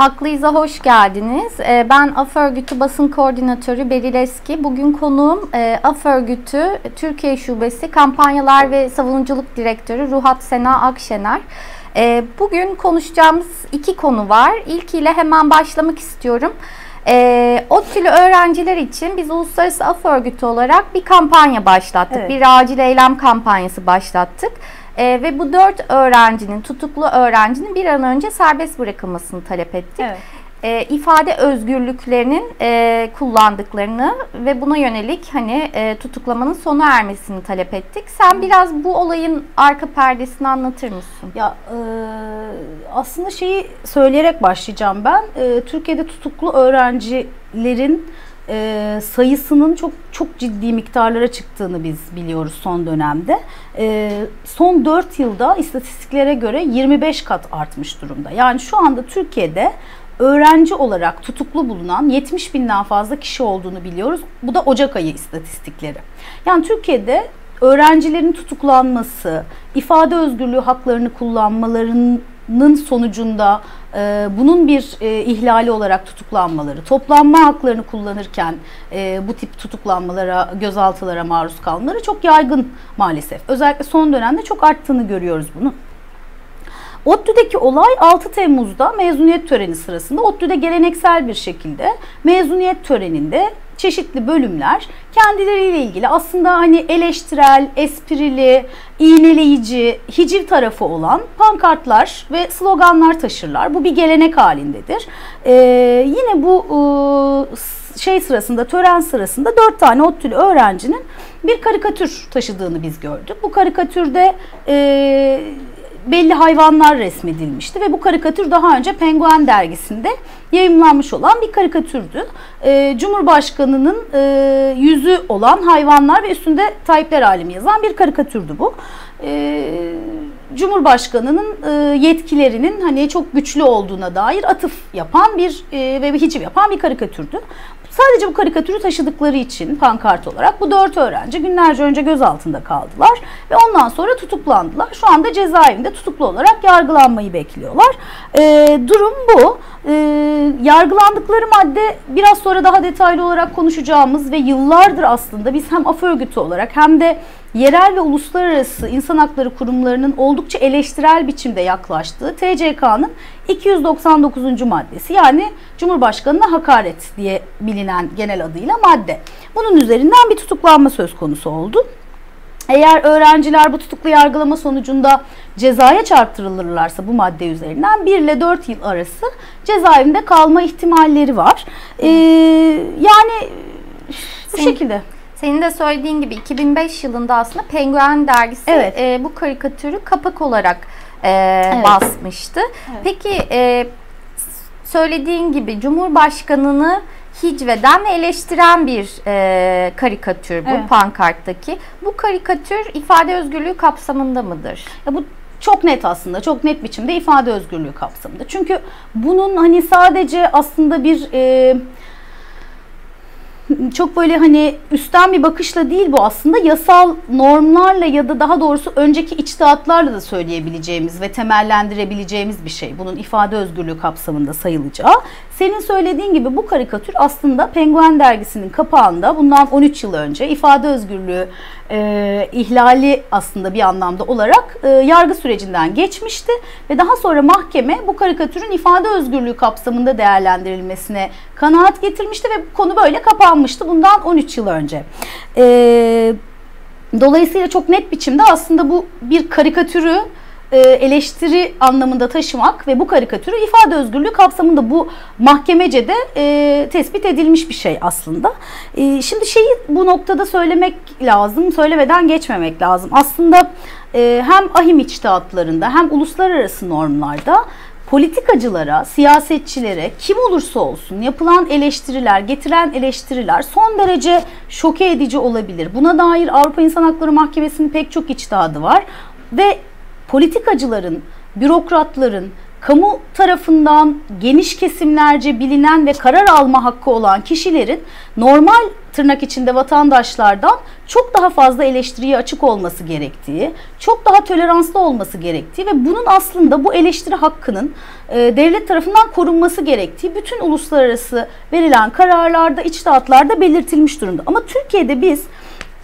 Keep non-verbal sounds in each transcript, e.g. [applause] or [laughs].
Haklıyız'a hoş geldiniz. Ee, ben AF Örgütü Basın Koordinatörü Beril Eski. Bugün konuğum e, AF Örgütü Türkiye Şubesi Kampanyalar ve Savunuculuk Direktörü Ruhat Sena Akşener. Ee, bugün konuşacağımız iki konu var. İlkiyle hemen başlamak istiyorum. E, ODTÜ'lü öğrenciler için biz Uluslararası Af Örgütü olarak bir kampanya başlattık. Evet. Bir acil eylem kampanyası başlattık. E, ve bu dört öğrencinin, tutuklu öğrencinin bir an önce serbest bırakılmasını talep ettik. Evet. E, ifade özgürlüklerinin e, kullandıklarını ve buna yönelik hani e, tutuklamanın sona ermesini talep ettik. Sen biraz bu olayın arka perdesini anlatır mısın? Ya e, aslında şeyi söyleyerek başlayacağım ben. E, Türkiye'de tutuklu öğrencilerin e, sayısının çok çok ciddi miktarlara çıktığını biz biliyoruz son dönemde. E, son 4 yılda istatistiklere göre 25 kat artmış durumda. Yani şu anda Türkiye'de öğrenci olarak tutuklu bulunan 70 binden fazla kişi olduğunu biliyoruz. Bu da Ocak ayı istatistikleri. Yani Türkiye'de öğrencilerin tutuklanması, ifade özgürlüğü haklarını kullanmalarının sonucunda e, bunun bir e, ihlali olarak tutuklanmaları, toplanma haklarını kullanırken e, bu tip tutuklanmalara, gözaltılara maruz kalmaları çok yaygın maalesef. Özellikle son dönemde çok arttığını görüyoruz bunu. ODTÜ'deki olay 6 Temmuz'da mezuniyet töreni sırasında ODTÜ'de geleneksel bir şekilde mezuniyet töreninde çeşitli bölümler kendileriyle ilgili aslında hani eleştirel, esprili, iğneleyici, hiciv tarafı olan pankartlar ve sloganlar taşırlar. Bu bir gelenek halindedir. Ee, yine bu e, şey sırasında, tören sırasında dört tane ODTÜ'lü öğrencinin bir karikatür taşıdığını biz gördük. Bu karikatürde e, belli hayvanlar resmedilmişti ve bu karikatür daha önce Penguen dergisinde yayınlanmış olan bir karikatürdü. E, Cumhurbaşkanının e, yüzü olan hayvanlar ve üstünde Tayyipler Alemi yazan bir karikatürdü bu. E, Cumhurbaşkanının e, yetkilerinin hani çok güçlü olduğuna dair atıf yapan bir e, ve hiciv yapan bir karikatürdü. Sadece bu karikatürü taşıdıkları için pankart olarak bu dört öğrenci günlerce önce gözaltında kaldılar ve ondan sonra tutuklandılar. Şu anda cezaevinde tutuklu olarak yargılanmayı bekliyorlar. E, durum bu. E, yargılandıkları madde biraz sonra daha detaylı olarak konuşacağımız ve yıllardır aslında biz hem af örgütü olarak hem de yerel ve uluslararası insan hakları kurumlarının oldukça eleştirel biçimde yaklaştığı TCK'nın 299. maddesi yani Cumhurbaşkanı'na hakaret diye bilinen genel adıyla madde. Bunun üzerinden bir tutuklanma söz konusu oldu. Eğer öğrenciler bu tutuklu yargılama sonucunda cezaya çarptırılırlarsa bu madde üzerinden 1 ile 4 yıl arası cezaevinde kalma ihtimalleri var. Ee, yani bu Sen, şekilde. Senin de söylediğin gibi 2005 yılında aslında Penguen dergisi evet. e, bu karikatürü kapak olarak e, evet. basmıştı. Evet. Peki e, söylediğin gibi Cumhurbaşkanını hicveden ve eleştiren bir e, karikatür bu evet. pankarttaki. Bu karikatür ifade özgürlüğü kapsamında mıdır? Ya bu çok net aslında çok net biçimde ifade özgürlüğü kapsamında. Çünkü bunun hani sadece aslında bir e, çok böyle hani üstten bir bakışla değil bu aslında yasal normlarla ya da daha doğrusu önceki içtihatlarla da söyleyebileceğimiz ve temellendirebileceğimiz bir şey. Bunun ifade özgürlüğü kapsamında sayılacağı. Senin söylediğin gibi bu karikatür aslında Penguen dergisinin kapağında bundan 13 yıl önce ifade özgürlüğü e, ihlali aslında bir anlamda olarak e, yargı sürecinden geçmişti ve daha sonra mahkeme bu karikatürün ifade özgürlüğü kapsamında değerlendirilmesine kanaat getirmişti ve konu böyle kapanmıştı bundan 13 yıl önce. E, dolayısıyla çok net biçimde aslında bu bir karikatürü eleştiri anlamında taşımak ve bu karikatürü ifade özgürlüğü kapsamında bu mahkemece de e, tespit edilmiş bir şey aslında. E, şimdi şeyi bu noktada söylemek lazım, söylemeden geçmemek lazım. Aslında e, hem ahim içtihatlarında hem uluslararası normlarda politikacılara, siyasetçilere kim olursa olsun yapılan eleştiriler, getiren eleştiriler son derece şoke edici olabilir. Buna dair Avrupa İnsan Hakları Mahkemesi'nin pek çok içtihadı var ve politikacıların, bürokratların, kamu tarafından geniş kesimlerce bilinen ve karar alma hakkı olan kişilerin normal tırnak içinde vatandaşlardan çok daha fazla eleştiriye açık olması gerektiği, çok daha toleranslı olması gerektiği ve bunun aslında bu eleştiri hakkının e, devlet tarafından korunması gerektiği bütün uluslararası verilen kararlarda, içtihatlarda belirtilmiş durumda. Ama Türkiye'de biz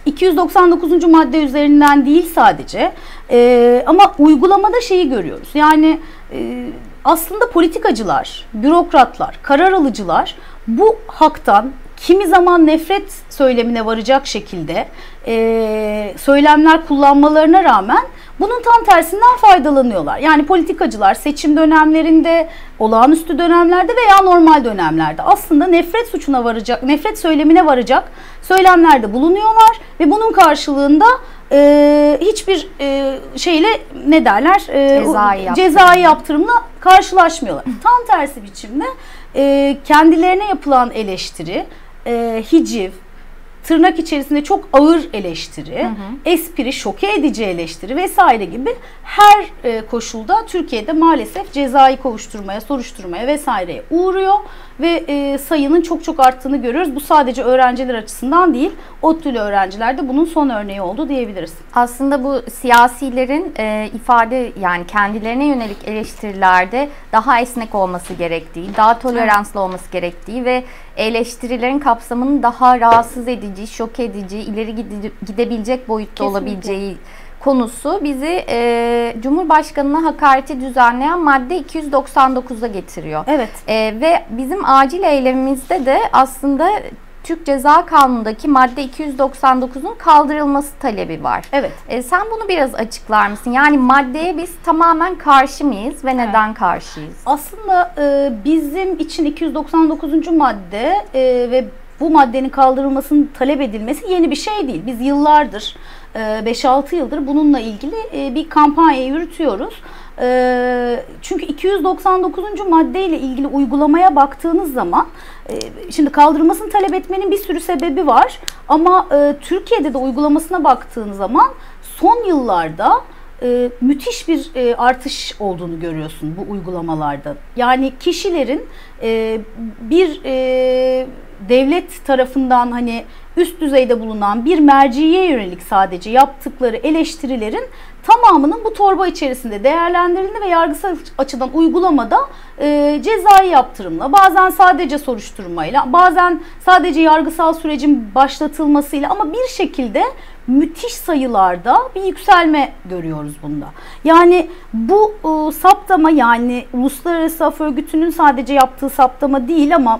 299. madde üzerinden değil sadece e, ama uygulamada şeyi görüyoruz. Yani e, aslında politikacılar, bürokratlar, karar alıcılar bu haktan kimi zaman nefret söylemine varacak şekilde e, söylemler kullanmalarına rağmen bunun tam tersinden faydalanıyorlar. Yani politikacılar seçim dönemlerinde, olağanüstü dönemlerde veya normal dönemlerde aslında nefret suçuna varacak, nefret söylemine varacak söylemlerde bulunuyorlar ve bunun karşılığında e, hiçbir e, şeyle ne derler e, cezai, yaptırım. cezai yaptırımla karşılaşmıyorlar. Tam tersi biçimde e, kendilerine yapılan eleştiri, e, hiciv, tırnak içerisinde çok ağır eleştiri, hı hı. espri, şoke edici eleştiri vesaire gibi her e, koşulda Türkiye'de maalesef cezai kovuşturmaya, soruşturmaya vesaireye uğruyor ve e, sayının çok çok arttığını görüyoruz. Bu sadece öğrenciler açısından değil, ODTÜ'lü öğrenciler de bunun son örneği oldu diyebiliriz. Aslında bu siyasilerin e, ifade yani kendilerine yönelik eleştirilerde daha esnek olması gerektiği, daha toleranslı olması gerektiği ve eleştirilerin kapsamının daha rahatsız edici, şok edici, ileri gidebilecek boyutta Kesinlikle. olabileceği konusu bizi e, Cumhurbaşkanı'na hakareti düzenleyen madde 299'a getiriyor. Evet. E, ve bizim acil eylemimizde de aslında Türk Ceza Kanunu'ndaki madde 299'un kaldırılması talebi var. Evet. E, sen bunu biraz açıklar mısın? Yani maddeye biz tamamen karşı mıyız ve neden evet. karşıyız? Aslında e, bizim için 299. madde e, ve bu maddenin kaldırılmasının talep edilmesi yeni bir şey değil. Biz yıllardır 5-6 e, yıldır bununla ilgili e, bir kampanya yürütüyoruz. E, çünkü 299. maddeyle ilgili uygulamaya baktığınız zaman şimdi kaldırılmasını talep etmenin bir sürü sebebi var. Ama Türkiye'de de uygulamasına baktığınız zaman son yıllarda müthiş bir artış olduğunu görüyorsun bu uygulamalarda. Yani kişilerin bir devlet tarafından hani üst düzeyde bulunan bir merciye yönelik sadece yaptıkları eleştirilerin tamamının bu torba içerisinde değerlendirildi ve yargısal açıdan uygulamada e, cezai yaptırımla, bazen sadece soruşturmayla, bazen sadece yargısal sürecin başlatılmasıyla ama bir şekilde müthiş sayılarda bir yükselme görüyoruz bunda. Yani bu e, saptama yani Uluslararası Af Örgütü'nün sadece yaptığı saptama değil ama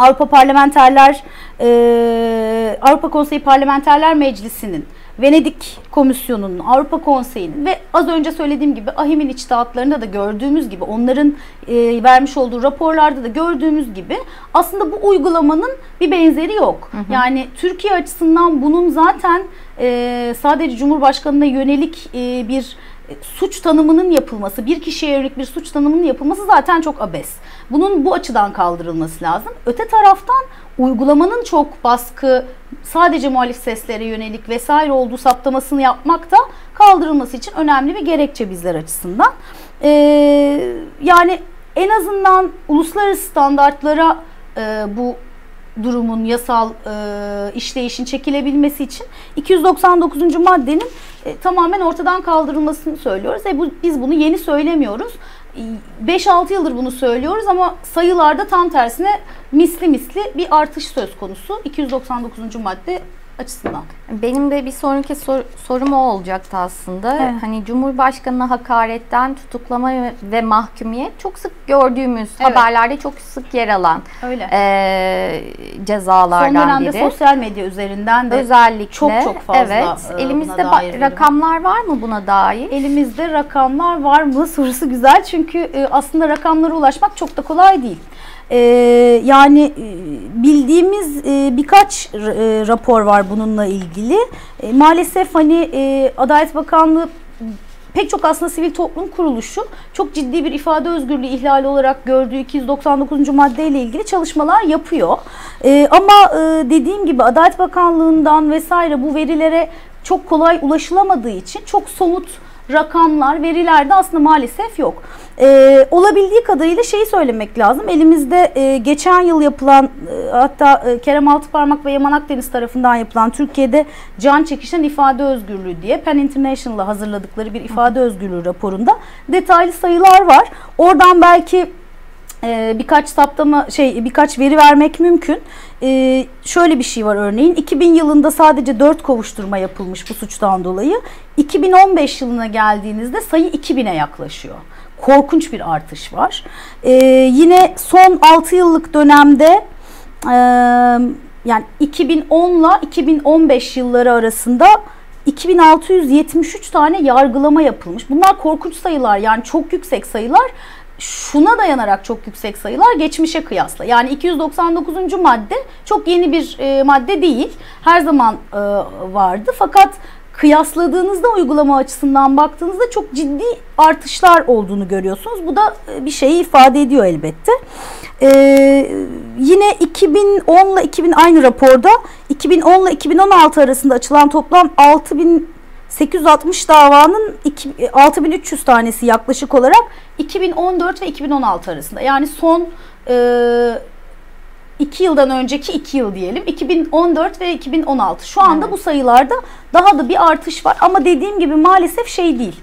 Avrupa Parlamenterler e, Avrupa Konseyi Parlamenterler Meclisi'nin Venedik Komisyonu'nun, Avrupa Konseyi'nin ve az önce söylediğim gibi AHİM'in içtihatlarında da gördüğümüz gibi onların e, vermiş olduğu raporlarda da gördüğümüz gibi aslında bu uygulamanın bir benzeri yok. Hı hı. Yani Türkiye açısından bunun zaten e, sadece Cumhurbaşkanı'na yönelik e, bir suç tanımının yapılması, bir kişiye yönelik bir suç tanımının yapılması zaten çok abes. Bunun bu açıdan kaldırılması lazım. Öte taraftan uygulamanın çok baskı, sadece muhalif seslere yönelik vesaire olduğu saptamasını yapmak da kaldırılması için önemli bir gerekçe bizler açısından. Ee, yani en azından uluslararası standartlara e, bu durumun yasal e, işleyişin çekilebilmesi için 299. maddenin e, tamamen ortadan kaldırılmasını söylüyoruz. E, bu, biz bunu yeni söylemiyoruz. 5-6 yıldır bunu söylüyoruz ama sayılarda tam tersine misli misli bir artış söz konusu. 299. madde açısından. Benim de bir sonraki sor, sorum o olacaktı aslında. Evet. Hani Cumhurbaşkanı'na hakaretten tutuklama ve mahkumiyet çok sık gördüğümüz evet. haberlerde çok sık yer alan Öyle. E, cezalardan Son dönemde biri. sosyal medya üzerinden de özellikle çok çok fazla. Evet. E, Elimizde rakamlar var mı buna dair? Elimizde rakamlar var mı [laughs] sorusu güzel çünkü e, aslında rakamlara ulaşmak çok da kolay değil. Ee, yani e, bildiğimiz e, birkaç e, rapor var bununla ilgili. E, maalesef hani e, Adalet Bakanlığı pek çok aslında sivil toplum kuruluşu çok ciddi bir ifade özgürlüğü ihlali olarak gördüğü 299. maddeyle ilgili çalışmalar yapıyor. E, ama e, dediğim gibi Adalet Bakanlığı'ndan vesaire bu verilere çok kolay ulaşılamadığı için çok somut rakamlar, verilerde aslında maalesef yok. Ee, olabildiği kadarıyla şeyi söylemek lazım. Elimizde e, geçen yıl yapılan e, hatta e, Kerem Altıparmak ve Yaman Akdeniz tarafından yapılan Türkiye'de can çekişen ifade özgürlüğü diye Pen International'la hazırladıkları bir ifade özgürlüğü raporunda detaylı sayılar var. Oradan belki birkaç saptama şey birkaç veri vermek mümkün. E, şöyle bir şey var örneğin 2000 yılında sadece 4 kovuşturma yapılmış bu suçtan dolayı. 2015 yılına geldiğinizde sayı 2000'e yaklaşıyor. Korkunç bir artış var. E, yine son 6 yıllık dönemde e, yani 2010 ile 2015 yılları arasında 2673 tane yargılama yapılmış. Bunlar korkunç sayılar yani çok yüksek sayılar şuna dayanarak çok yüksek sayılar geçmişe kıyasla. Yani 299. madde çok yeni bir e, madde değil. Her zaman e, vardı. Fakat kıyasladığınızda uygulama açısından baktığınızda çok ciddi artışlar olduğunu görüyorsunuz. Bu da e, bir şeyi ifade ediyor elbette. Ee, yine 2010 ile 2000 aynı raporda 2010 ile 2016 arasında açılan toplam 6000 860 davanın 6300 tanesi yaklaşık olarak 2014 ve 2016 arasında. Yani son e, 2 yıldan önceki 2 yıl diyelim. 2014 ve 2016. Şu anda evet. bu sayılarda daha da bir artış var. Ama dediğim gibi maalesef şey değil.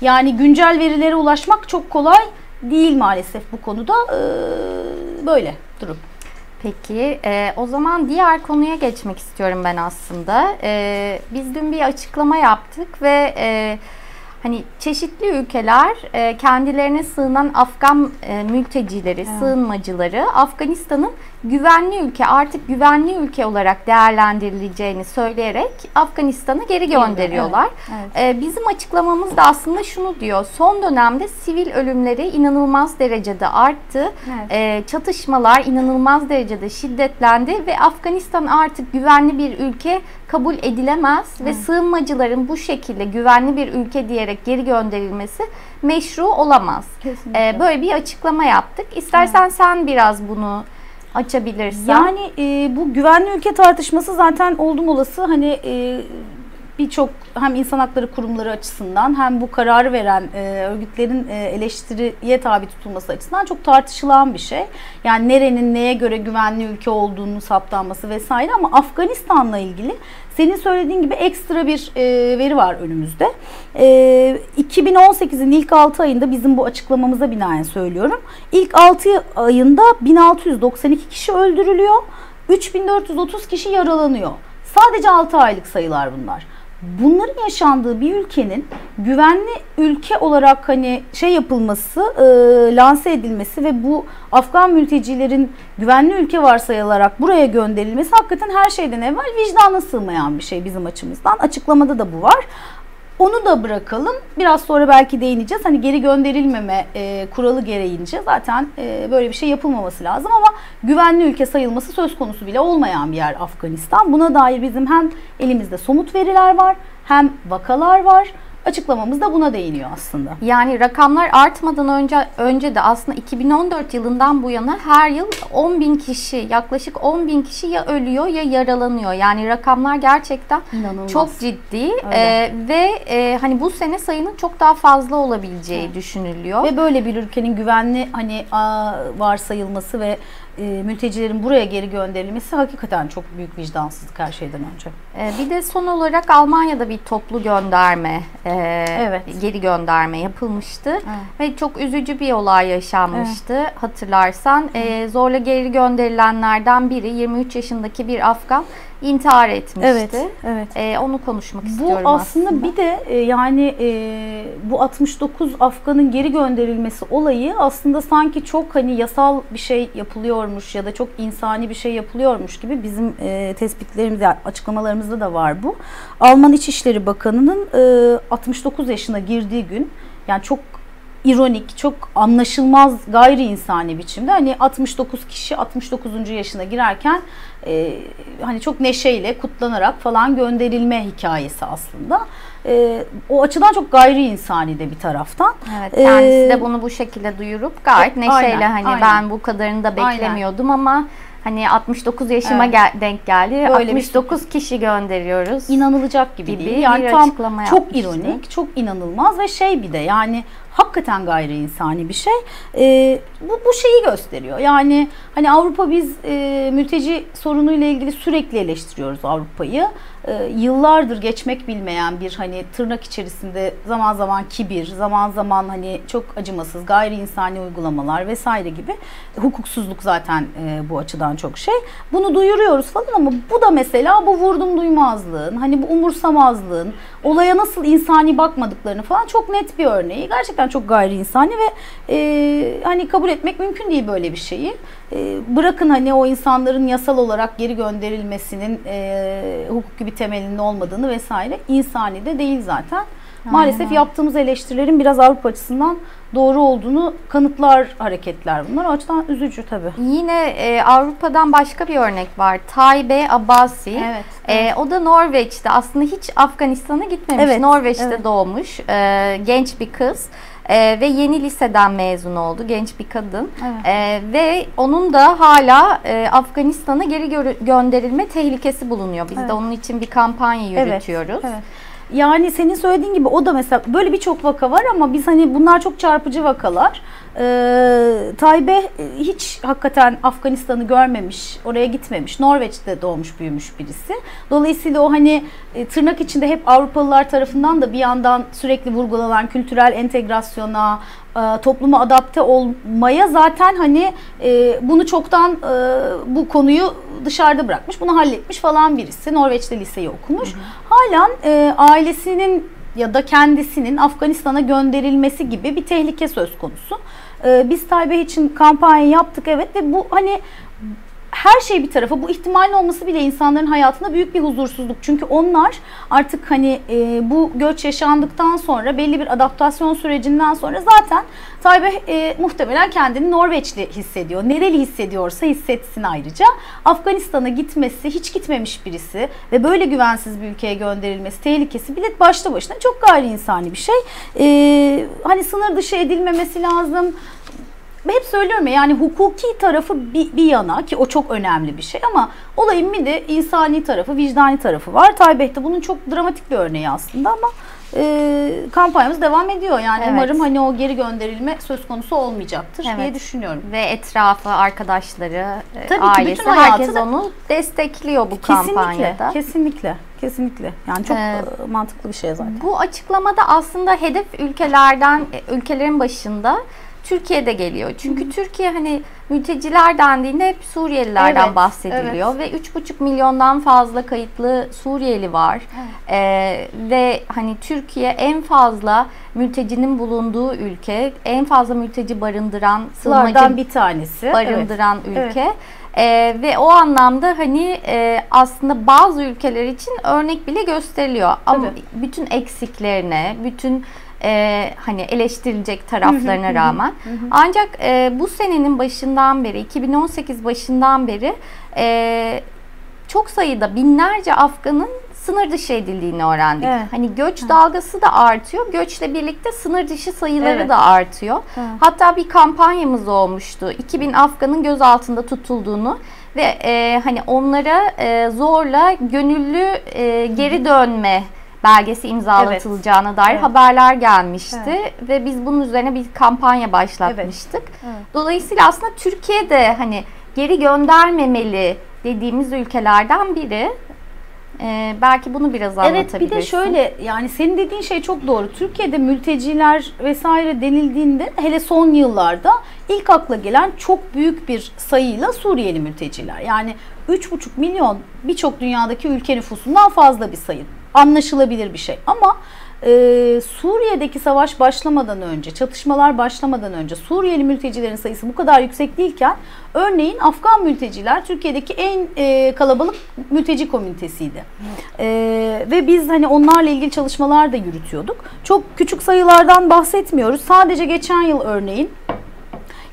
Yani güncel verilere ulaşmak çok kolay değil maalesef bu konuda. Ee, böyle durum. Peki e, o zaman diğer konuya geçmek istiyorum ben aslında. E, biz dün bir açıklama yaptık ve e, hani çeşitli ülkeler e, kendilerine sığınan Afgan e, mültecileri, evet. sığınmacıları Afganistan'ın güvenli ülke artık güvenli ülke olarak değerlendirileceğini söyleyerek Afganistan'a geri gönderiyorlar. Evet, evet. Ee, bizim açıklamamız da aslında şunu diyor. Son dönemde sivil ölümleri inanılmaz derecede arttı. Evet. Ee, çatışmalar inanılmaz derecede şiddetlendi ve Afganistan artık güvenli bir ülke kabul edilemez evet. ve sığınmacıların bu şekilde güvenli bir ülke diyerek geri gönderilmesi meşru olamaz. Kesinlikle. Ee, böyle bir açıklama yaptık. İstersen evet. sen biraz bunu açabilirsen. Yani e, bu güvenli ülke tartışması zaten oldum olası hani e, birçok hem insan hakları kurumları açısından hem bu kararı veren e, örgütlerin e, eleştiriye tabi tutulması açısından çok tartışılan bir şey. Yani nerenin neye göre güvenli ülke olduğunu saptanması vesaire ama Afganistan'la ilgili senin söylediğin gibi ekstra bir e, veri var önümüzde. E, 2018'in ilk 6 ayında bizim bu açıklamamıza binaen söylüyorum. İlk 6 ayında 1692 kişi öldürülüyor. 3430 kişi yaralanıyor. Sadece 6 aylık sayılar bunlar bunların yaşandığı bir ülkenin güvenli ülke olarak hani şey yapılması, e, lanse edilmesi ve bu Afgan mültecilerin güvenli ülke varsayılarak buraya gönderilmesi hakikaten her şeyden evvel vicdana sığmayan bir şey bizim açımızdan. Açıklamada da bu var. Onu da bırakalım. Biraz sonra belki değineceğiz. Hani geri gönderilmeme e, kuralı gereğince zaten e, böyle bir şey yapılmaması lazım ama güvenli ülke sayılması söz konusu bile olmayan bir yer Afganistan. Buna dair bizim hem elimizde somut veriler var hem vakalar var açıklamamız da buna değiniyor aslında. Yani rakamlar artmadan önce önce de aslında 2014 yılından bu yana her yıl 10 bin kişi yaklaşık 10 bin kişi ya ölüyor ya yaralanıyor. Yani rakamlar gerçekten İnanılmaz. çok ciddi ee, ve e, hani bu sene sayının çok daha fazla olabileceği evet. düşünülüyor. Ve böyle bir ülkenin güvenli hani varsayılması ve e, mültecilerin buraya geri gönderilmesi hakikaten çok büyük vicdansızlık her şeyden önce. E, bir de son olarak Almanya'da bir toplu gönderme, e, evet. geri gönderme yapılmıştı evet. ve çok üzücü bir olay yaşanmıştı. Evet. Hatırlarsan e, zorla geri gönderilenlerden biri 23 yaşındaki bir Afgan intihar etmişti. Evet, evet. Ee, onu konuşmak istiyorum bu aslında. aslında. bir de e, yani e, bu 69 Afgan'ın geri gönderilmesi olayı aslında sanki çok hani yasal bir şey yapılıyormuş ya da çok insani bir şey yapılıyormuş gibi bizim e, tespitlerimiz, yani açıklamalarımızda da var bu. Alman İçişleri Bakanı'nın e, 69 yaşına girdiği gün yani çok ironik, çok anlaşılmaz gayri insani biçimde hani 69 kişi 69. yaşına girerken e, hani çok neşeyle kutlanarak falan gönderilme hikayesi aslında. E, o açıdan çok gayri insani de bir taraftan. Evet, kendisi ee, de bunu bu şekilde duyurup gayet neşeyle aynen, hani aynen. ben bu kadarını da beklemiyordum aynen. ama Hani 69 yaşıma Evet. gel- denk geldi. Böyle bir 69 kişi gönderiyoruz. inanılacak gibi, Gibi değil. Yani tam çok ironik, çok inanılmaz ve şey bir de yani hakikaten gayri insani bir şey. Ee, bu, bu şeyi gösteriyor. Yani hani Avrupa biz e, mülteci sorunuyla ilgili sürekli eleştiriyoruz Avrupa'yı. Ee, yıllardır geçmek bilmeyen bir hani tırnak içerisinde zaman zaman kibir, zaman zaman hani çok acımasız gayri insani uygulamalar vesaire gibi hukuksuzluk zaten e, bu açıdan çok şey. Bunu duyuruyoruz falan ama bu da mesela bu vurdum duymazlığın, hani bu umursamazlığın, olaya nasıl insani bakmadıklarını falan çok net bir örneği. Gerçekten çok gayri insani ve e, hani kabul etmek mümkün değil böyle bir şeyi. E, bırakın hani o insanların yasal olarak geri gönderilmesinin e, hukuki bir temelinin olmadığını vesaire insani de değil zaten. Maalesef öyle. yaptığımız eleştirilerin biraz Avrupa açısından doğru olduğunu kanıtlar hareketler bunlar. O açıdan üzücü tabii. Yine e, Avrupa'dan başka bir örnek var. Taybe Abbasi. Evet, E, o da Norveç'te. Aslında hiç Afganistan'a gitmemiş. Evet, Norveç'te evet. doğmuş. E, genç bir kız. E, ve yeni liseden mezun oldu. Genç bir kadın. Evet. E, ve onun da hala e, Afganistan'a geri gö- gönderilme tehlikesi bulunuyor. Biz Evet. de onun için bir kampanya Evet, yürütüyoruz. evet. Yani senin söylediğin gibi o da mesela böyle birçok vaka var ama biz hani bunlar çok çarpıcı vakalar. Ee, Taybe e, hiç hakikaten Afganistan'ı görmemiş, oraya gitmemiş. Norveç'te doğmuş büyümüş birisi. Dolayısıyla o hani e, tırnak içinde hep Avrupalılar tarafından da bir yandan sürekli vurgulanan kültürel entegrasyona, e, topluma adapte olmaya zaten hani bunu çoktan bu konuyu dışarıda bırakmış, bunu halletmiş falan birisi. Norveç'te liseyi okumuş. Halen e, ailesinin ya da kendisinin Afganistan'a gönderilmesi gibi bir tehlike söz konusu. E, biz Taybe için kampanya yaptık evet ve bu hani her şey bir tarafa bu ihtimalin olması bile insanların hayatında büyük bir huzursuzluk. Çünkü onlar artık hani e, bu göç yaşandıktan sonra belli bir adaptasyon sürecinden sonra zaten Taybe e, muhtemelen kendini Norveçli hissediyor. Nereli hissediyorsa hissetsin ayrıca. Afganistan'a gitmesi, hiç gitmemiş birisi ve böyle güvensiz bir ülkeye gönderilmesi tehlikesi bile başta başına çok gayri insani bir şey. E, hani sınır dışı edilmemesi lazım hep söylüyorum ya yani hukuki tarafı bir, bir yana ki o çok önemli bir şey ama olayın bir de insani tarafı, vicdani tarafı var. Taybeh'te bunun çok dramatik bir örneği aslında ama e, kampanyamız devam ediyor. Yani Evet. umarım hani o geri gönderilme söz konusu olmayacaktır diye Evet. düşünüyorum. Ve etrafı, arkadaşları, e, Tabii ki ailesi bütün hayatı herkes da- onu destekliyor bu Kesinlikle, kampanyada. kesinlikle, kesinlikle. Yani çok Ee, e, mantıklı bir şey zaten. Bu açıklamada aslında hedef ülkelerden e, ülkelerin başında Türkiye'de geliyor. Çünkü Türkiye hani mülteciler dendiğinde hep Suriyelilerden Evet, bahsediliyor ve 3,5 milyondan fazla kayıtlı Suriyeli var. Ee, ve hani Türkiye en fazla mültecinin bulunduğu ülke, en fazla mülteci barındıran, sığınmacı bir tanesi. barındıran Evet. ülke. Ee, ve o anlamda hani e, aslında bazı ülkeler için örnek bile gösteriliyor. Ama Tabii. bütün eksiklerine, bütün e, hani eleştirilecek taraflarına rağmen. Ancak e, bu senenin başından beri, 2018 başından beri e, çok sayıda binlerce Afgan'ın sınır dışı edildiğini öğrendik. Evet. Hani göç dalgası da artıyor. Göçle birlikte sınır dışı sayıları Evet. da artıyor. Evet. Hatta bir kampanyamız olmuştu. 2000 Afgan'ın gözaltında tutulduğunu ve e, hani onlara e, zorla gönüllü e, geri dönme belgesi imzalatılacağına dair Evet. haberler gelmişti ve biz bunun üzerine bir kampanya başlatmıştık. Evet. Dolayısıyla aslında Türkiye'de hani geri göndermemeli dediğimiz ülkelerden biri. E, belki bunu biraz Evet anlatabilirsin. bir de şöyle yani senin dediğin şey çok doğru. Türkiye'de mülteciler vesaire denildiğinde hele son yıllarda ilk akla gelen çok büyük bir sayıyla Suriyeli mülteciler. Yani 3,5 milyon birçok dünyadaki ülke nüfusundan fazla bir sayı. Anlaşılabilir bir şey ama e, Suriye'deki savaş başlamadan önce, çatışmalar başlamadan önce Suriyeli mültecilerin sayısı bu kadar yüksek değilken örneğin Afgan mülteciler Türkiye'deki en e, kalabalık mülteci komünitesiydi. E, ve biz hani onlarla ilgili çalışmalar da yürütüyorduk. Çok küçük sayılardan bahsetmiyoruz. Sadece geçen yıl örneğin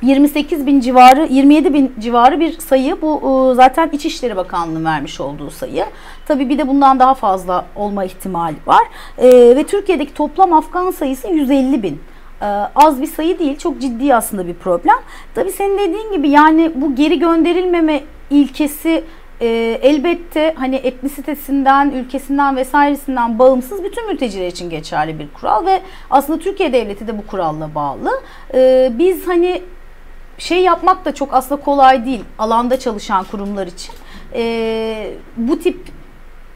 28 bin civarı, 27 bin civarı bir sayı. Bu e, zaten İçişleri Bakanlığı'nın vermiş olduğu sayı. Tabii bir de bundan daha fazla olma ihtimali var. E, ve Türkiye'deki toplam Afgan sayısı 150 bin. E, az bir sayı değil, çok ciddi aslında bir problem. Tabii senin dediğin gibi yani bu geri gönderilmeme ilkesi elbette hani etnisitesinden, ülkesinden vesairesinden bağımsız bütün mülteciler için geçerli bir kural ve aslında Türkiye Devleti de bu kuralla bağlı. Biz hani şey yapmak da çok aslında kolay değil alanda çalışan kurumlar için. E, bu tip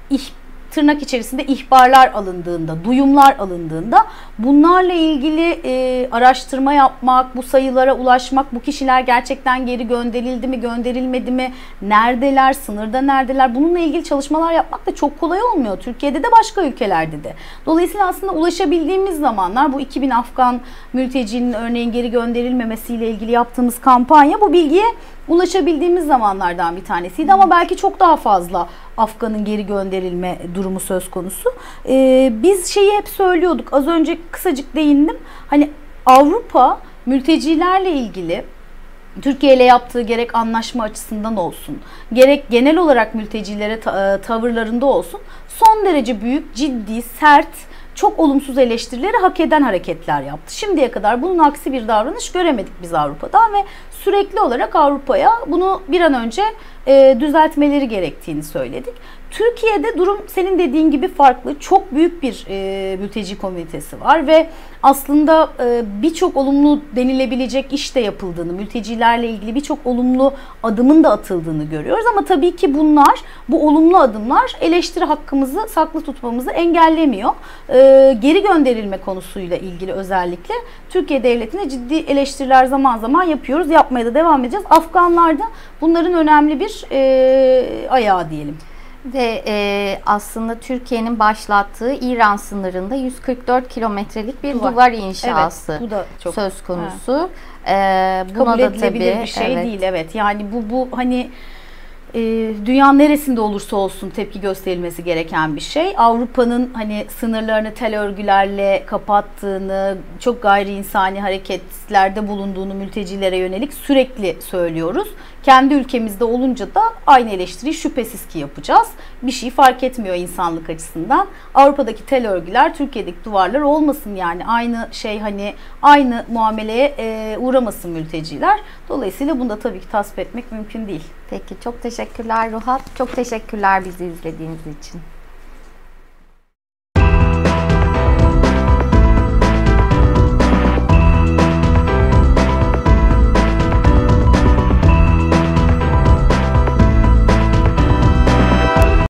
ihbar tırnak içerisinde ihbarlar alındığında, duyumlar alındığında bunlarla ilgili e, araştırma yapmak, bu sayılara ulaşmak, bu kişiler gerçekten geri gönderildi mi, gönderilmedi mi, neredeler, sınırda neredeler bununla ilgili çalışmalar yapmak da çok kolay olmuyor. Türkiye'de de başka ülkelerde de. Dolayısıyla aslında ulaşabildiğimiz zamanlar bu 2000 Afgan mültecinin örneğin geri gönderilmemesiyle ilgili yaptığımız kampanya bu bilgiye ulaşabildiğimiz zamanlardan bir tanesiydi ama belki çok daha fazla Afgan'ın geri gönderilme durumu söz konusu. Ee, biz şeyi hep söylüyorduk. Az önce kısacık değindim. Hani Avrupa mültecilerle ilgili Türkiye ile yaptığı gerek anlaşma açısından olsun, gerek genel olarak mültecilere e, tavırlarında olsun son derece büyük, ciddi, sert, çok olumsuz eleştirileri hak eden hareketler yaptı. Şimdiye kadar bunun aksi bir davranış göremedik biz Avrupa'dan ve sürekli olarak Avrupa'ya bunu bir an önce e, düzeltmeleri gerektiğini söyledik. Türkiye'de durum senin dediğin gibi farklı. Çok büyük bir e, mülteci komünitesi var ve aslında e, birçok olumlu denilebilecek iş de yapıldığını, mültecilerle ilgili birçok olumlu adımın da atıldığını görüyoruz. Ama tabii ki bunlar, bu olumlu adımlar eleştiri hakkımızı saklı tutmamızı engellemiyor. E, geri gönderilme konusuyla ilgili özellikle Türkiye Devleti'ne ciddi eleştiriler zaman zaman yapıyoruz. Yapmaya da devam edeceğiz. Afganlarda bunların önemli bir e, ayağı diyelim. Ve e, aslında Türkiye'nin başlattığı İran sınırında 144 kilometrelik bir duvar, duvar inşası evet, bu da çok, söz konusu. Ee, buna Kabul da edilebilir tabii, bir şey evet. değil evet. Yani bu bu hani e, dünya neresinde olursa olsun tepki gösterilmesi gereken bir şey. Avrupa'nın hani sınırlarını tel örgülerle kapattığını, çok gayri insani hareketlerde bulunduğunu mültecilere yönelik sürekli söylüyoruz. Kendi ülkemizde olunca da aynı eleştiriyi şüphesiz ki yapacağız. Bir şey fark etmiyor insanlık açısından. Avrupa'daki tel örgüler Türkiye'deki duvarlar olmasın yani aynı şey hani aynı muameleye e, uğramasın mülteciler. Dolayısıyla bunu da tabii ki tasvip etmek mümkün değil. Peki çok teşekkürler Ruhat. Çok teşekkürler bizi izlediğiniz için.